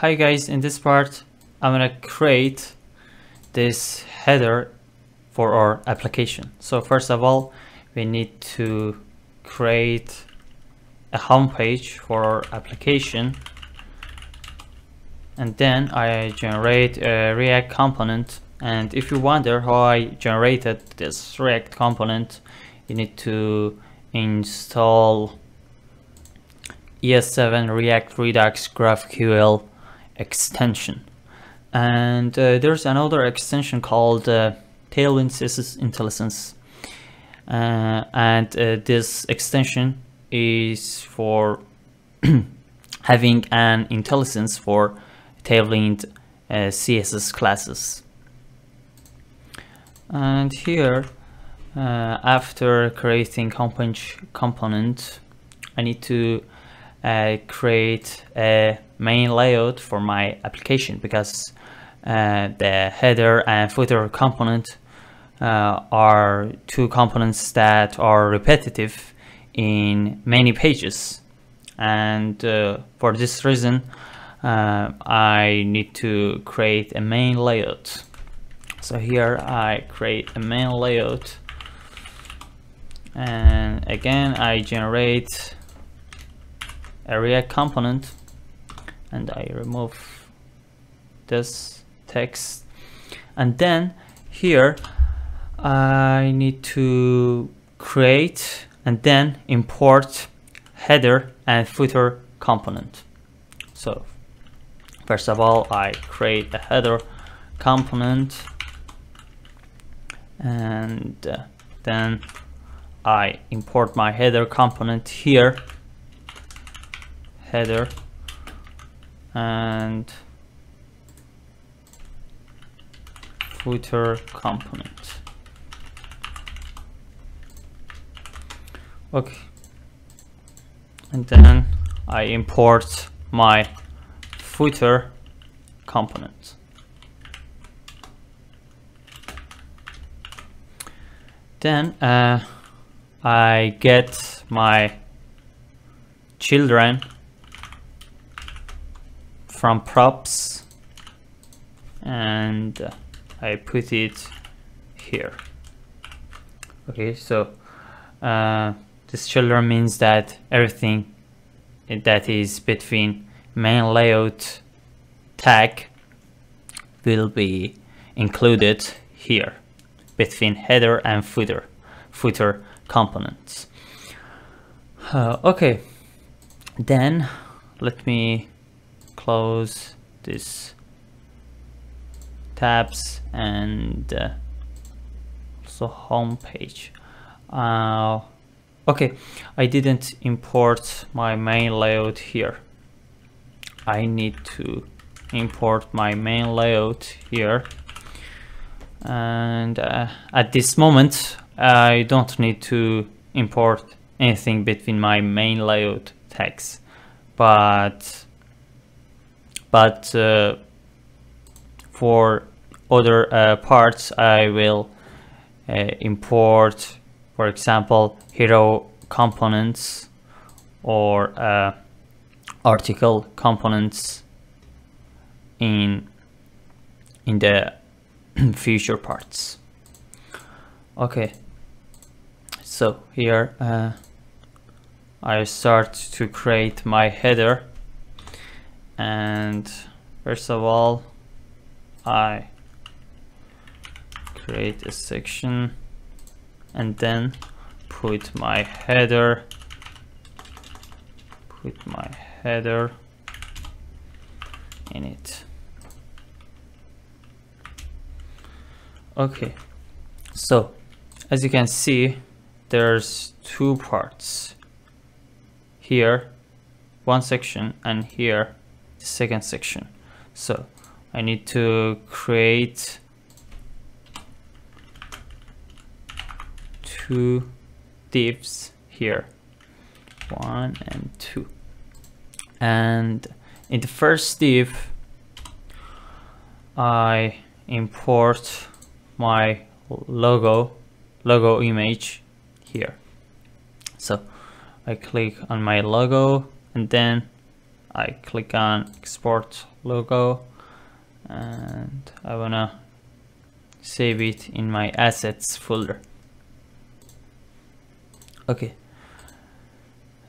hi guys in this part I'm gonna create this header for our application. So first of all we need to create a home page for our application. And then I generate a react component. And if you wonder how I generated this react component you need to install ES7 React Redux GraphQL extension. And uh, there's another extension called uh, Tailwind CSS IntelliSense uh, and uh, this extension is for having an IntelliSense for Tailwind uh, CSS classes. And here uh, after creating component component I need to uh, create a main layout for my application because uh, the header and footer component uh, are two components that are repetitive in many pages. And uh, for this reason uh, I need to create a main layout. So here I create a main layout. And again I generate a React component and I remove this text. And then here I need to create and then import header and footer component. So first of all I create a header component and uh, then I import my header component here header. And footer component. Okay. And then I import my footer component. Then uh, I get my children from props and I put it here. Okay so uh, this children means that everything that is between main layout tag will be included here between header and footer footer components. Uh, okay then let me close this tabs and uh, also home page. Uh, okay I didn't import my main layout here. I need to import my main layout here. And uh, at this moment I don't need to import anything between my main layout tags. But but uh, for other uh, parts I will uh, import for example hero components or uh, article components in in the future parts. Okay. So here uh, I start to create my header and first of all I create a section and then put my header put my header in it. Okay so as you can see there's two parts here one section and here the second section. So I need to create two divs here. One and two. And in the first div I import my logo logo image here. So I click on my logo and then I click on export logo and I wanna save it in my assets folder. Okay.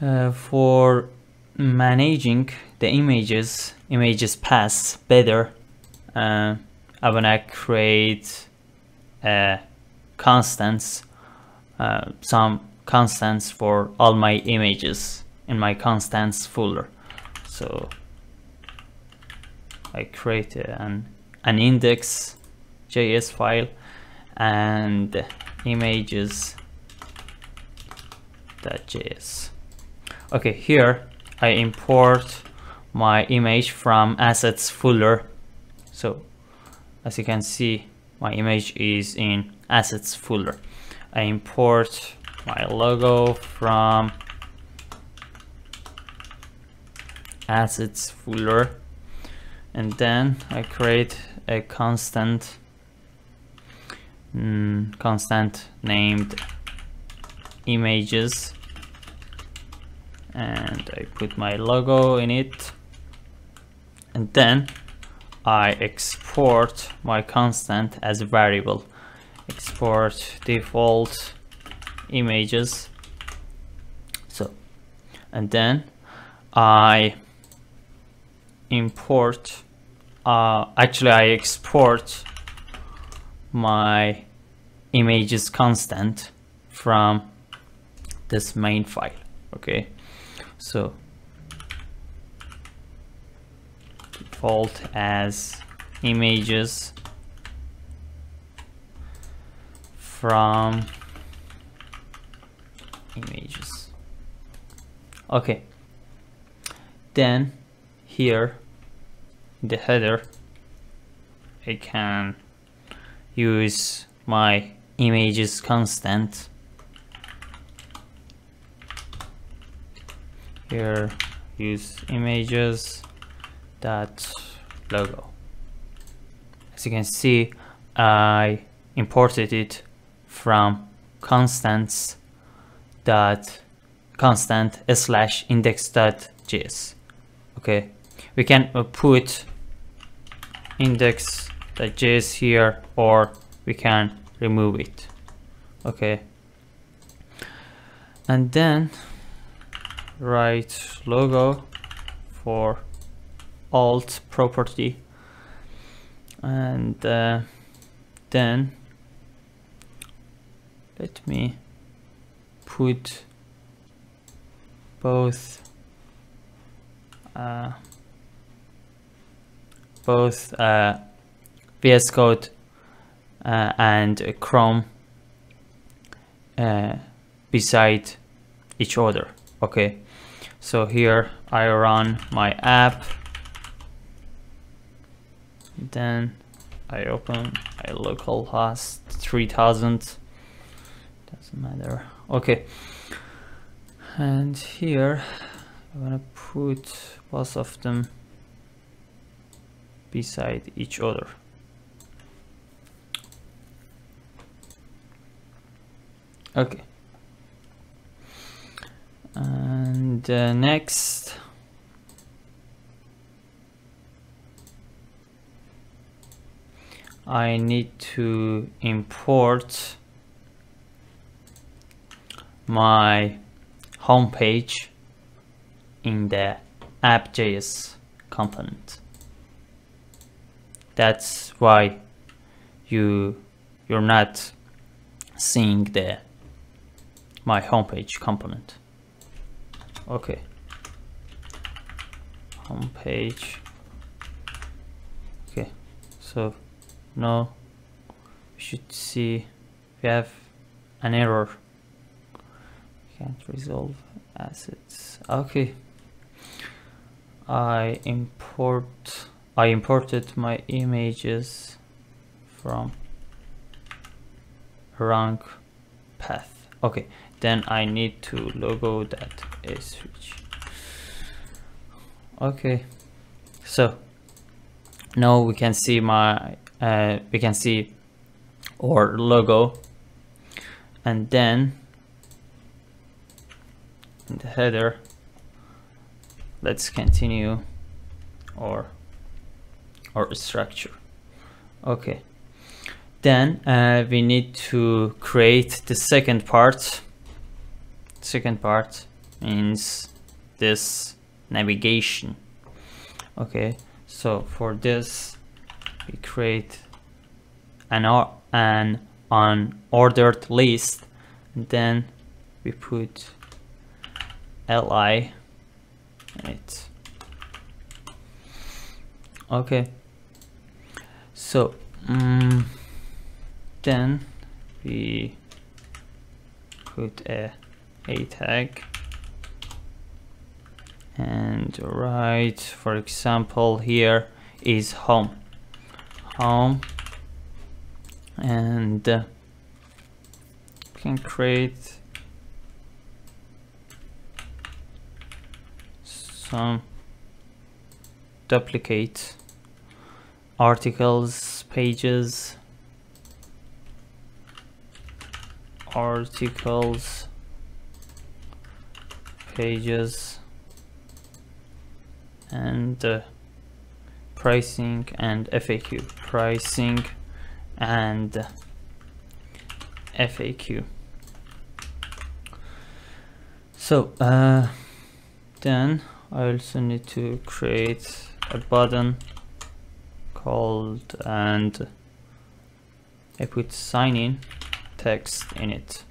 Uh, for managing the images images paths better uh, I wanna create a constants uh, some constants for all my images in my constants folder so I create an an index JS file and images .js okay here I import my image from assets folder. So as you can see my image is in assets folder. I import my logo from assets folder and then I create a constant mm, constant named images. And I put my logo in it. And then I export my constant as a variable. Export default images. So and then I import uh, actually I export my images constant from this main file okay? So default as images from images. Okay. Then here the header I can use my images constant. Here use images dot logo. As you can see I imported it from constants dot constant slash index dot js. Okay we can uh, put index dot here or we can remove it. Okay. And then write logo for alt property. And uh, then let me put both uh, both uh, VS Code uh, and Chrome uh, beside each other. Okay. So here I run my app. Then I open a local host 3000 doesn't matter. Okay. And here I'm gonna put both of them beside each other. Okay. And uh, next. I need to import my home page in the app.js component. That's why you you're not seeing the my homepage component. Okay. Homepage. Okay. So no we should see we have an error can't resolve assets okay I import I imported my images from wrong path. Okay then I need to logo that switch. Okay so now we can see my uh, we can see our logo. And then in the header let's continue our or structure. Okay. Then uh, we need to create the second part. Second part means this navigation. Okay. So for this we create an, an unordered list. And then we put li it okay so um, then we put a a tag. And right for example here is home. Home. And uh, can create some duplicate articles pages articles pages and uh, pricing and FAQ pricing and FAQ so uh, then I also need to create a button called and I put sign in text in it.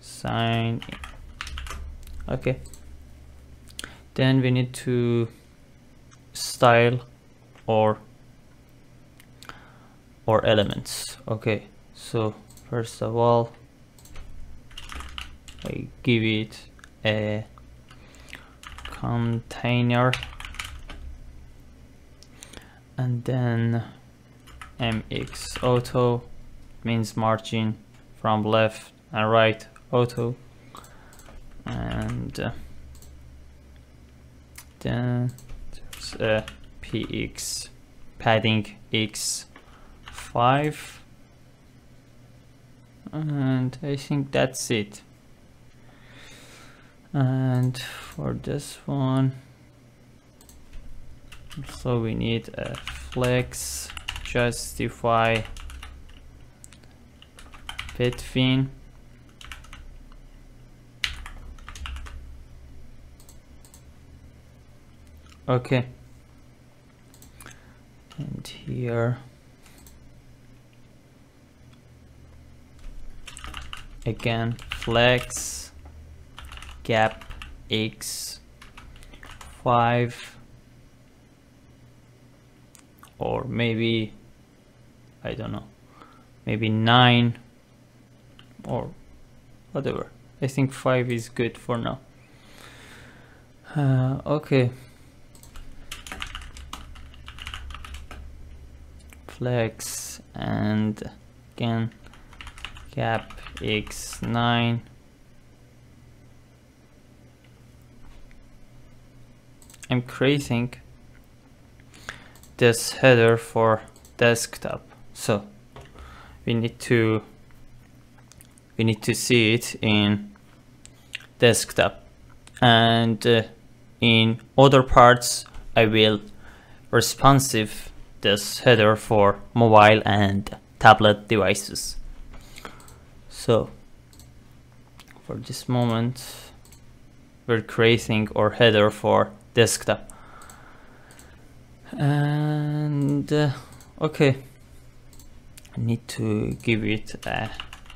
Sign in. Okay. Then we need to style or or elements. Okay. So first of all I give it a container and then mx auto means margin from left and right auto. And uh, then there's a px padding x5 and I think that's it. And for this one so we need a flex justify between okay. And here. Again flex gap x 5 or maybe I don't know maybe 9 or whatever. I think 5 is good for now. Uh, okay. Flex and again gap x9 I'm creating this header for desktop. So we need to we need to see it in desktop. And uh, in other parts I will responsive this header for mobile and tablet devices. So for this moment we're creating our header for desktop and uh, okay. I need to give it a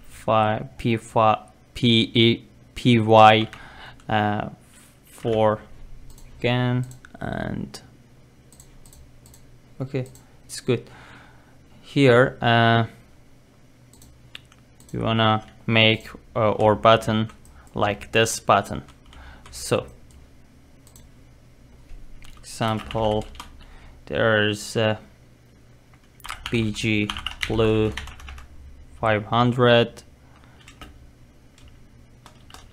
phi p phi p e p y uh, for again. And okay it's good. Here uh, we wanna make uh, our button like this button. So example there's uh, BG blue 500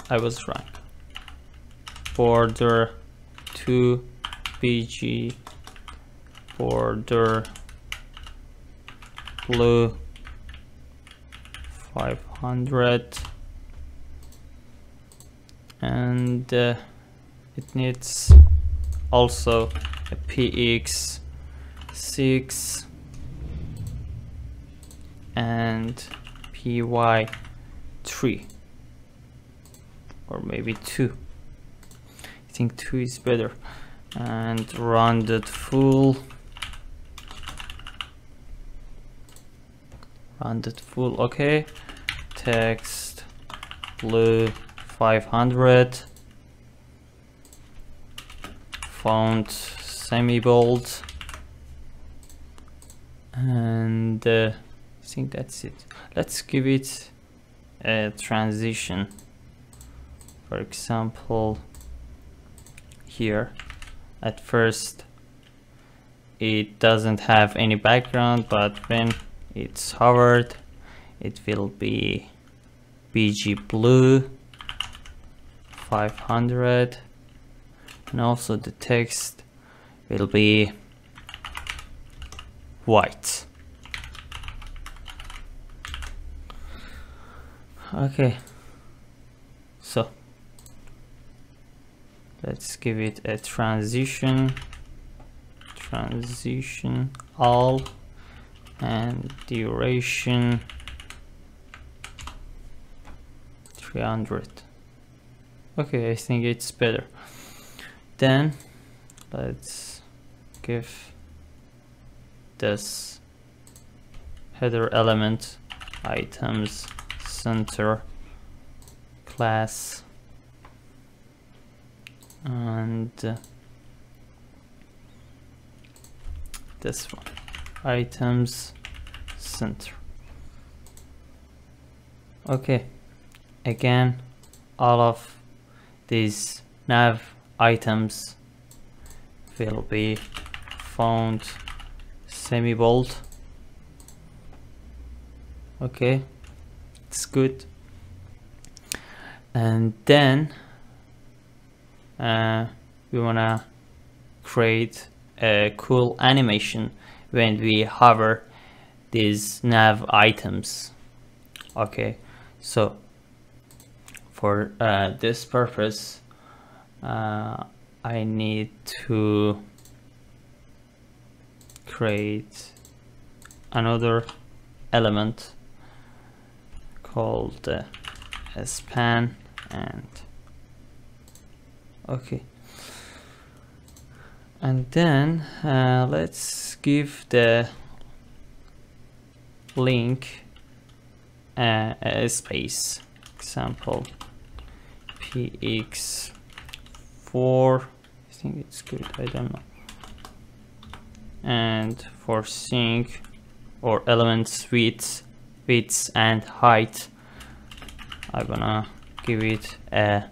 I was wrong border 2 BG border blue 500 and uh, it needs also a px 6 and py3 or maybe 2 I think 2 is better. And rounded full. Rounded full okay. Text blue 500 font semi bold and uh, I think that's it. Let's give it a transition. For example here. At first it doesn't have any background but when it's hovered it will be BG blue 500 and also the text will be white. Okay. So let's give it a transition. Transition all and duration 300 okay I think it's better. Then let's give this header element items center class. And this one items center. Okay again all of these nav items will be font semi bold okay it's good. And then uh, we wanna create a cool animation when we hover these nav items. Okay so for uh, this purpose uh, I need to create another element called uh, span and okay. And then uh, let's give the link uh, a space. Example px4 I think it's good I don't know and for sync or elements width width and height I'm gonna give it a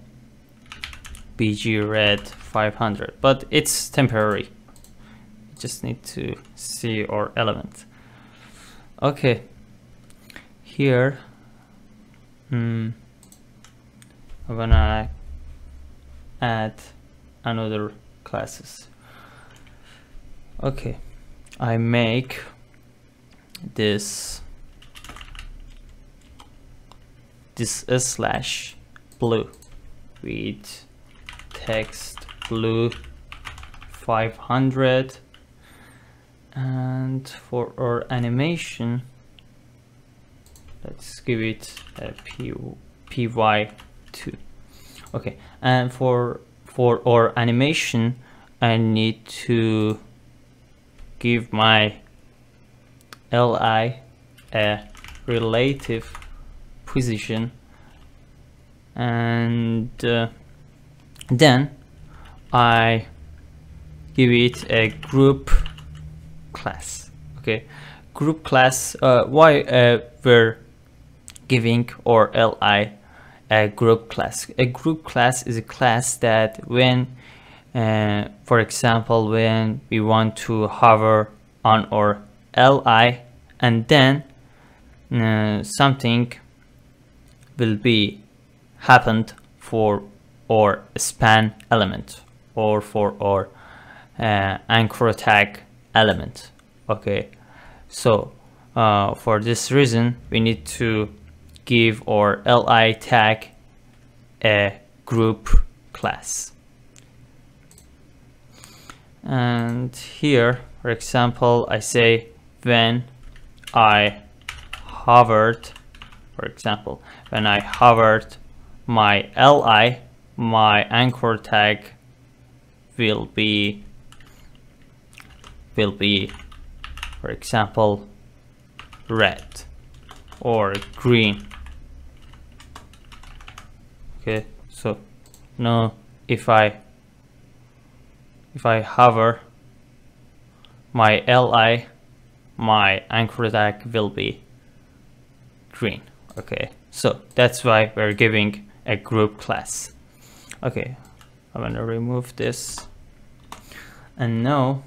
bg red 500 but it's temporary. Just need to see our element. Okay. Here hmm, I'm gonna add another classes okay. I make this this is slash blue with text blue 500 and for our animation let's give it a P, py2 okay. And for for our animation I need to give my li a relative position. And uh, then I give it a group class okay? Group class uh, why uh, we're giving or li a group class? A group class is a class that when for example when we want to hover on our li and then uh, something will be happened for our span element or for our uh, anchor tag element okay? So uh, for this reason we need to give our li tag a group class and here for example I say when I hovered for example when I hovered my li my anchor tag will be will be for example red or green. Okay so now if I if I hover my li my anchor tag will be green. Okay so that's why we're giving a group class. Okay I'm gonna remove this. And now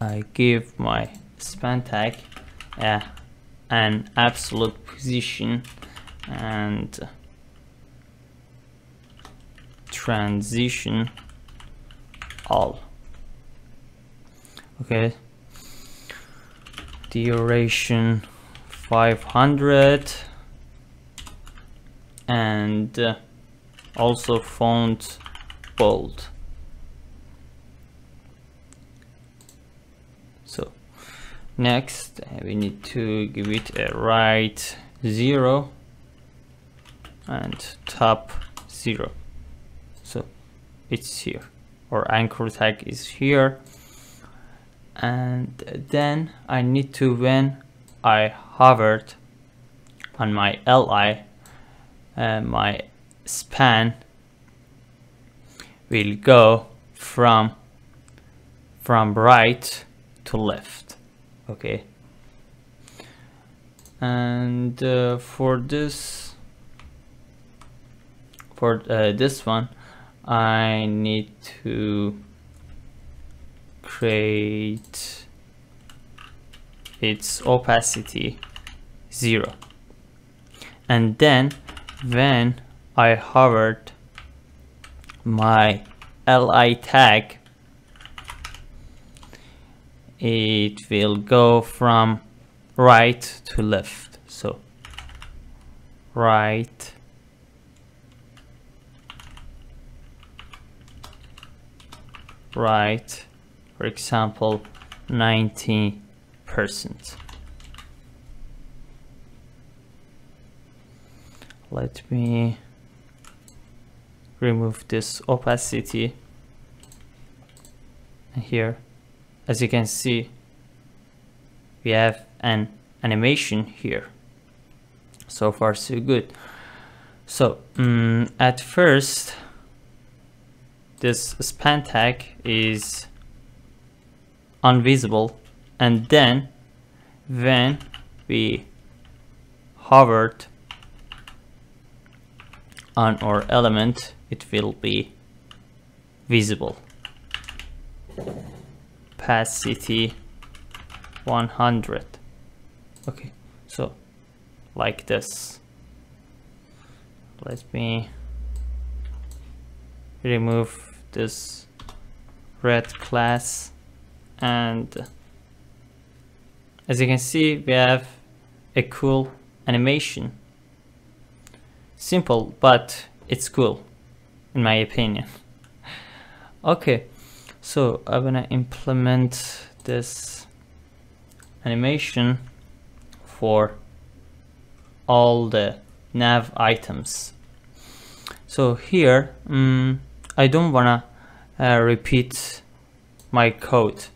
I give my span tag an absolute position and transition all. Okay. Duration 500 and uh, also font bold. So next we need to give it a right zero and top zero. So it's here or anchor tag is here. And then I need to when I hovered on my li uh, my span will go from from right to left okay? And uh, for this for uh, this one I need to create its opacity zero. And then when I hovered my li tag it will go from right to left. So right right for example 90 percent. Let me remove this opacity here. As you can see we have an animation here. So far so good. So um, at first this span tag is invisible and then when we hovered on our element it will be visible. Opacity 100 okay so like this. Let me remove this red class. And as you can see we have a cool animation. Simple but it's cool in my opinion. Okay so I'm gonna implement this animation for all the nav items. So here um, I don't wanna uh, repeat my code.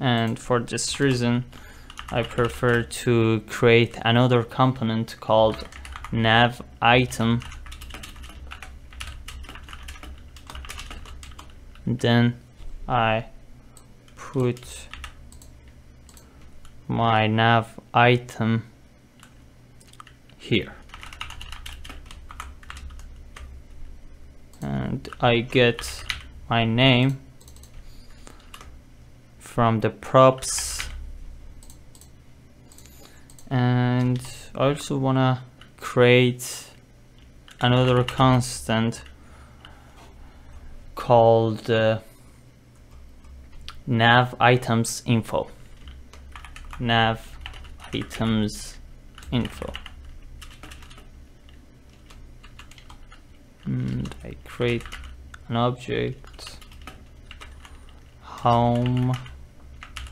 And for this reason I prefer to create another component called nav item. Then I put my nav item here and I get my name from the props. And I also wanna create another constant called uh, nav items info. Nav items info and I create an object. Home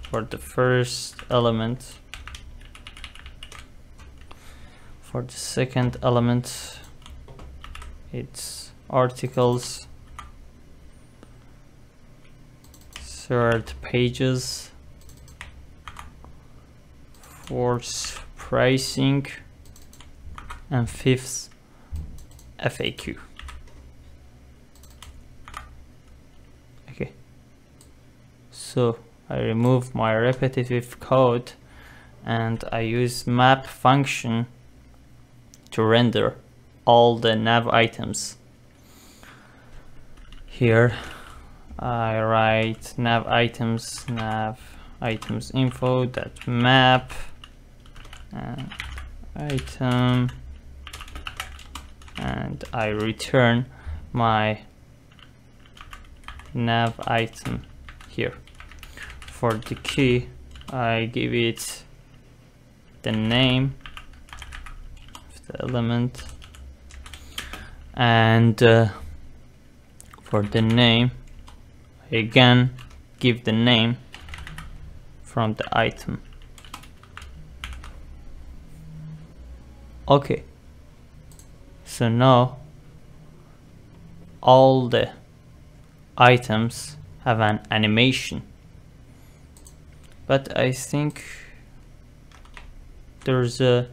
for the first element. For the second element it's articles. Third pages. Fourth pricing. And fifth FAQ okay so I remove my repetitive code and I use map function to render all the nav items. Here I write nav items nav items info that map and item and I return my nav item here for the key I give it the name of the element. And uh, for the name again give the name from the item. Okay. So now all the items have an animation but I think there's a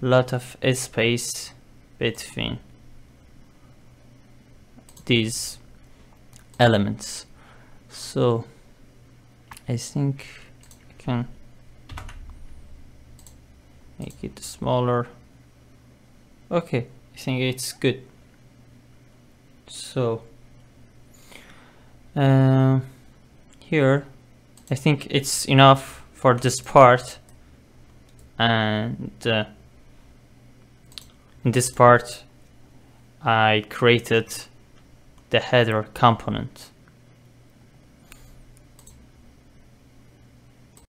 lot of space between these elements. So I think I can make it smaller. Okay I think it's good. So uh, here I think it's enough for this part. And uh, in this part I created the header component